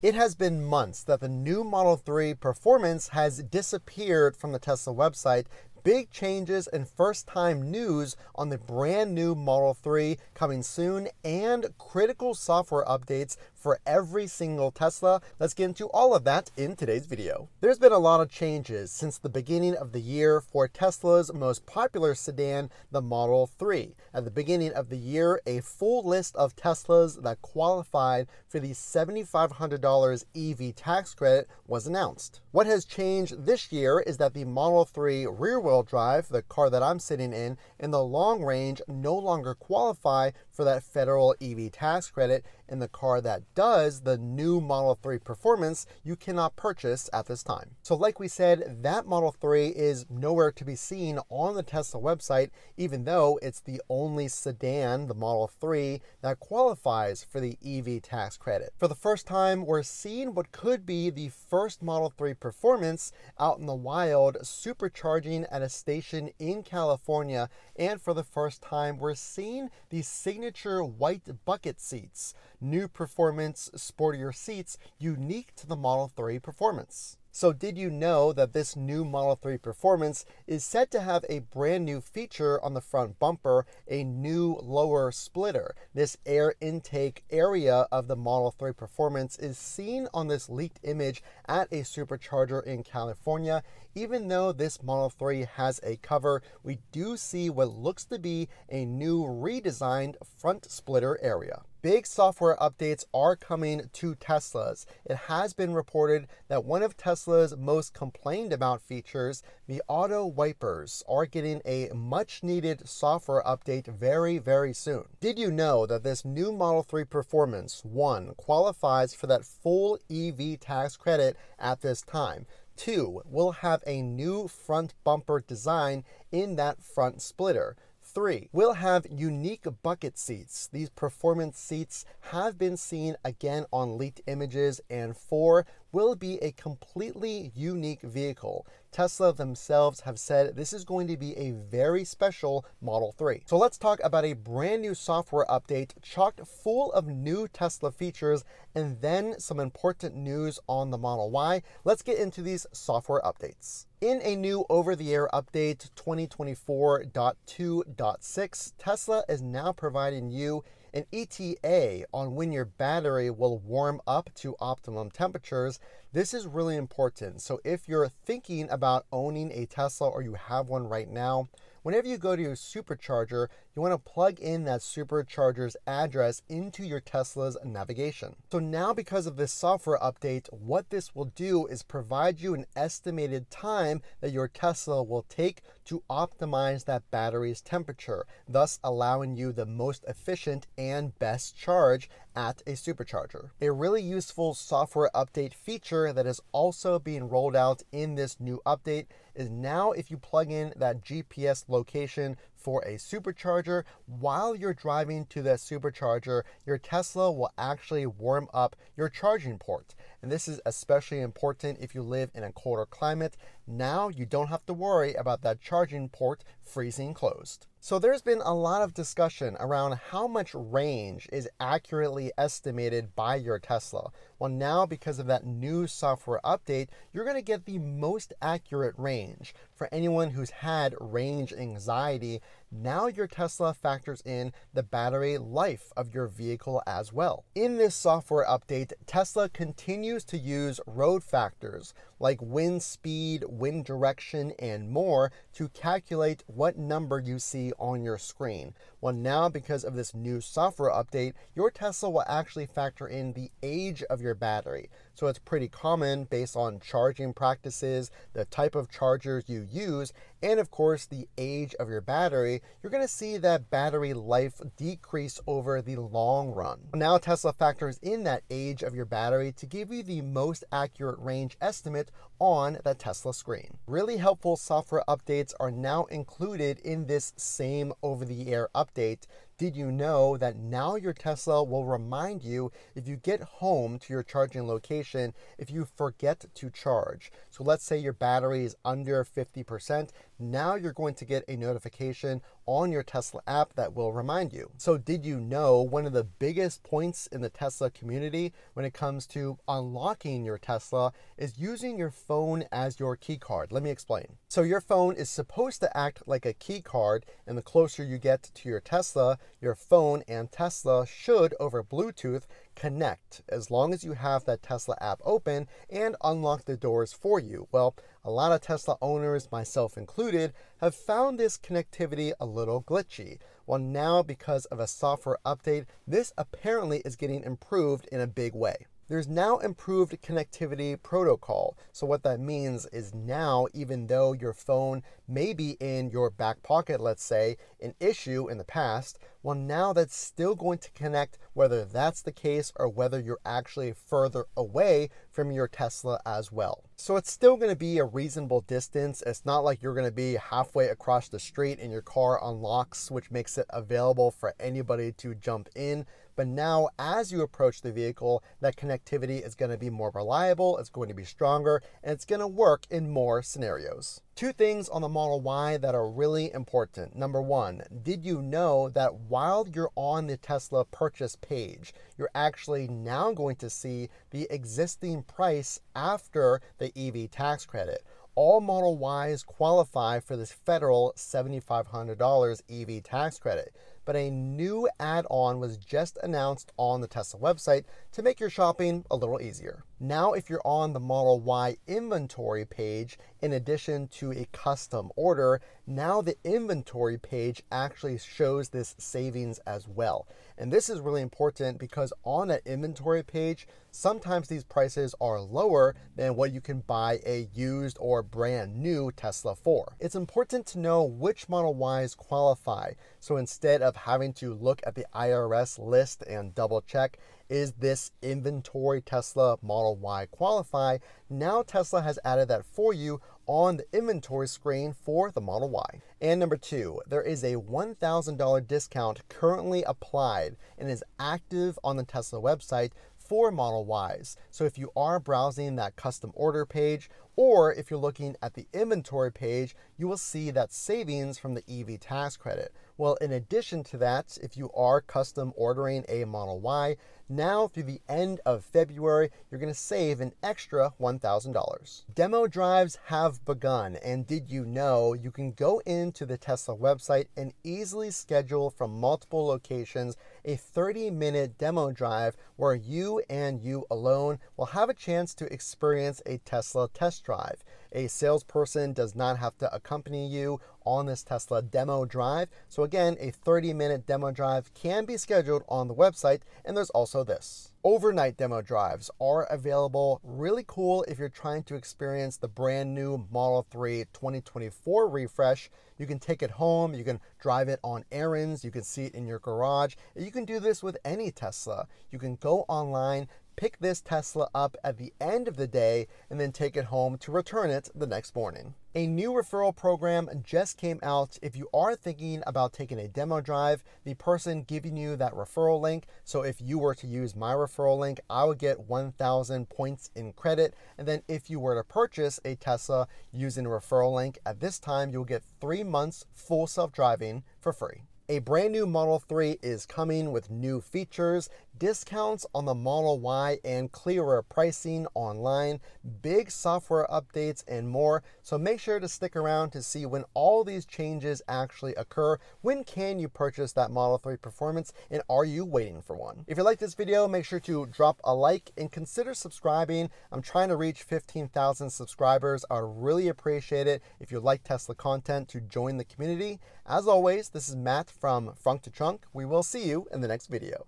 It has been months that the new Model 3 performance has disappeared from the Tesla website. Big changes and first time news on the brand new Model 3 coming soon, and critical software updates for every single Tesla. Let's get into all of that in today's video. There's been a lot of changes since the beginning of the year for Tesla's most popular sedan, the Model 3. At the beginning of the year, a full list of Teslas that qualified for the $7,500 EV tax credit was announced. What has changed this year is that the Model 3 rear wheel drive, the car that I'm sitting in, and the long range no longer qualify for that federal EV tax credit, and the car that does, the new Model 3 Performance, you cannot purchase at this time. So like we said, that Model 3 is nowhere to be seen on the Tesla website, even though it's the only sedan, the Model 3, that qualifies for the EV tax credit. For the first time, we're seeing what could be the first Model 3 Performance out in the wild, supercharging at a station in California, and for the first time, we're seeing the signature white bucket seats new performance, sportier seats unique to the Model 3 performance. So did you know that this new Model 3 Performance is said to have a brand new feature on the front bumper, a new lower splitter. This air intake area of the Model 3 Performance is seen on this leaked image at a supercharger in California. Even though this Model 3 has a cover, we do see what looks to be a new redesigned front splitter area. Big software updates are coming to Teslas. It has been reported that one of Tesla's most complained about features, the auto wipers, are getting a much needed software update very, very soon. Did you know that this new Model 3 Performance 1 qualifies for that full EV tax credit at this time? Two, will have a new front bumper design in that front splitter. Three, we'll have unique bucket seats. These performance seats have been seen again on leaked images. And four, will be a completely unique vehicle. Tesla themselves have said this is going to be a very special Model 3. So let's talk about a brand new software update chocked full of new Tesla features and then some important news on the Model Y. Let's get into these software updates. In a new over the air update 2024.2.6, Tesla is now providing you an ETA on when your battery will warm up to optimum temperatures. This is really important. So if you're thinking about owning a Tesla or you have one right now, whenever you go to your supercharger, you want to plug in that supercharger's address into your Tesla's navigation. So now because of this software update, what this will do is provide you an estimated time that your Tesla will take to optimize that battery's temperature, thus allowing you the most efficient and best charge at a supercharger. A really useful software update feature that is also being rolled out in this new update is now if you plug in that GPS location for a supercharger. While you're driving to that supercharger, your Tesla will actually warm up your charging port. And this is especially important if you live in a colder climate. Now you don't have to worry about that charging port freezing closed. So there's been a lot of discussion around how much range is accurately estimated by your Tesla. Well, now because of that new software update, you're going to get the most accurate range. For anyone who's had range anxiety, now your Tesla factors in the battery life of your vehicle as well. In this software update, Tesla continues to use road factors like wind speed, wind direction, and more to calculate what number you see on your screen. Well, now because of this new software update, your Tesla will actually factor in the age of your battery. So it's pretty common based on charging practices, the type of chargers you use, and of course the age of your battery, you're going to see that battery life decrease over the long run. Now Tesla factors in that age of your battery to give you the most accurate range estimate on the Tesla screen. Really helpful software updates are now included in this same over-the-air update did you know that now your Tesla will remind you if you get home to your charging location if you forget to charge? So let's say your battery is under 50%, now you're going to get a notification on your Tesla app that will remind you. So, did you know one of the biggest points in the Tesla community when it comes to unlocking your Tesla is using your phone as your key card? Let me explain. So, your phone is supposed to act like a key card, and the closer you get to your Tesla, your phone and Tesla should, over Bluetooth, connect as long as you have that Tesla app open and unlock the doors for you. Well, a lot of Tesla owners, myself included, have found this connectivity a little glitchy. Well, now because of a software update, this apparently is getting improved in a big way. There's now improved connectivity protocol. So what that means is now, even though your phone may be in your back pocket, let's say, an issue in the past, well, now that's still going to connect whether that's the case or whether you're actually further away from your Tesla as well. So it's still going to be a reasonable distance. It's not like you're going to be halfway across the street and your car unlocks, which makes it available for anybody to jump in. But now, as you approach the vehicle, that connectivity is going to be more reliable, it's going to be stronger, and it's going to work in more scenarios. Two things on the Model Y that are really important. Number one, did you know that while you're on the Tesla purchase page, you're actually now going to see the existing price after the EV tax credit? all Model Ys qualify for this federal $7,500 EV tax credit but a new add on was just announced on the Tesla website to make your shopping a little easier. Now, if you're on the Model Y inventory page, in addition to a custom order, now the inventory page actually shows this savings as well. And this is really important because on that inventory page, sometimes these prices are lower than what you can buy a used or brand new Tesla for. It's important to know which Model Ys qualify. So instead of having to look at the IRS list and double check, is this inventory Tesla Model Y qualify? Now Tesla has added that for you on the inventory screen for the Model Y. And number two, there is a $1,000 discount currently applied and is active on the Tesla website for Model Ys. So if you are browsing that custom order page, or if you're looking at the inventory page, you will see that savings from the EV tax credit. Well, in addition to that, if you are custom ordering a Model Y, now through the end of February, you're going to save an extra $1,000. Demo drives have begun, and did you know you can go into the Tesla website and easily schedule from multiple locations a 30 minute demo drive where you and you alone will have a chance to experience a Tesla test drive. A salesperson does not have to accompany you on this Tesla demo drive. So, again, a 30 minute demo drive can be scheduled on the website, and there's also this. Overnight demo drives are available. Really cool if you're trying to experience the brand new Model 3 2024 refresh. You can take it home, you can drive it on errands, you can see it in your garage. You can do this with any Tesla. You can go online, pick this Tesla up at the end of the day and then take it home to return it the next morning. A new referral program just came out. If you are thinking about taking a demo drive, the person giving you that referral link, so if you were to use my referral link, I would get 1,000 points in credit. And then if you were to purchase a Tesla using a referral link, at this time, you'll get three months full self driving for free. A brand new Model 3 is coming with new features, discounts on the Model Y, and clearer pricing online, big software updates, and more. So make sure to stick around to see when all these changes actually occur. When can you purchase that Model 3 Performance, and are you waiting for one? If you like this video, make sure to drop a like and consider subscribing. I'm trying to reach 15,000 subscribers. I really appreciate it if you like Tesla content to join the community. As always, this is Matt from Frunk to Trunk. We will see you in the next video.